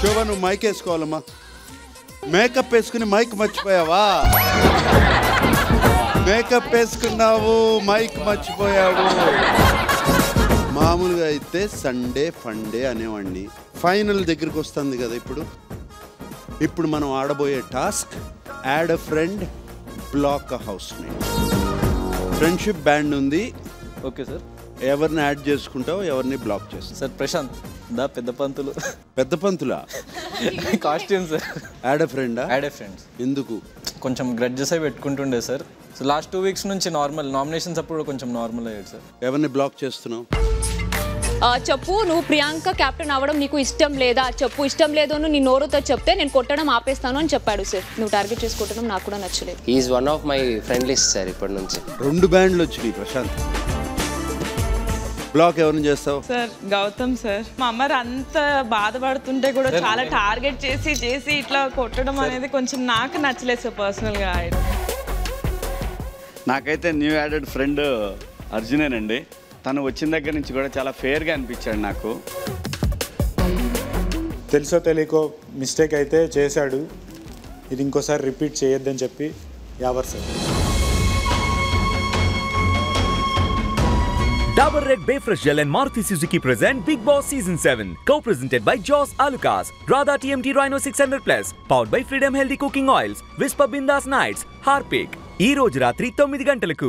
శోభ నువ్వు మైక్ వేసుకోవాలమ్మా. మేకప్ వేసుకుని మైక్ మర్చిపోయావా? మేకప్ వేసుకున్నావు మైక్ మర్చిపోయావు. మామూలుగా అయితే సండే ఫండే అనేవాడిని. ఫైనల్ దగ్గరికి వస్తుంది కదా ఇప్పుడు. ఇప్పుడు మనం ఆడబోయే task add a friend block a housemate friendship band ఉంది. ఓకే సార్ ఎవరిని యాడ్ చేసుకుంటావు ఎవరిని బ్లాక్ చేస్తావు? సార్ ప్రశాంత్ దా పెద్ద పంతులు. పెద్ద పంతులా? కాస్ట్యూమ్ సార్ యాడ్ అ ఫ్రెండా యాడ్ ఫ్రెండ్స్ ఎందుకు? కొంచెం గ్రడ్జెస్ అయి పెట్టుకుంటుండే sir so last two weeks నుంచి నార్మల్ నామినేషన్స్ అప్పుడు కొంచెం నార్మల్ అయ్యాడు సార్ ఎవరిని బ్లాక్ చేస్తున్నావు? చెప్పు నువ్వు ప్రియాంక కెప్టెన్ అవ్వడం నీకు ఇష్టం లేదా? చెప్పు ఇష్టం లేదు అని నీ నోరుతో చెప్తే నేను కొట్టడం ఆపేస్తాను అని చెప్పాడు సార్ నువ్వు టార్గెట్ చేసి కొట్టడం నాకు కూడా నచ్చలేదు. Is one of my friend list sir ఇప్పటి నుంచి. రెండు బ్యాండ్లు వచ్చినాయి ప్రశాంత్. బ్లాక్ ఎవరిని చేస్తావు? సార్ గౌతమ్ సార్ మా అమ్మ అంత బాధపడుతుంటే కూడా చాలా టార్గెట్ చేసి చేసి ఇట్లా కొట్టడం అనేది కొంచెం నాకు నచ్చలేదు సార్ పర్సనల్గా నాకైతే న్యూ యాడెడ్ ఫ్రెండ్ అర్జునేనండి. తను వచ్చిన దగ్గర నుంచి కూడా చాలా ఫేర్గా అనిపించాడు నాకు. తెలుసో తెలియకో మిస్టేక్ అయితే చేశాడు. ఇది ఇంకోసారి రిపీట్ చేయొద్దని చెప్పి Yawar sir Power Red Bayfresh Gel and Maruti Suzuki present Big Boss Season 7. Co-presented by Jaws Alucas, Radha TMT Rhino 600 Plus, powered by Freedom Healthy Cooking Oils, Whisper Bindas Nights, Harpic. ఈ రోజు రాత్రి తొమ్మిది గంటలకు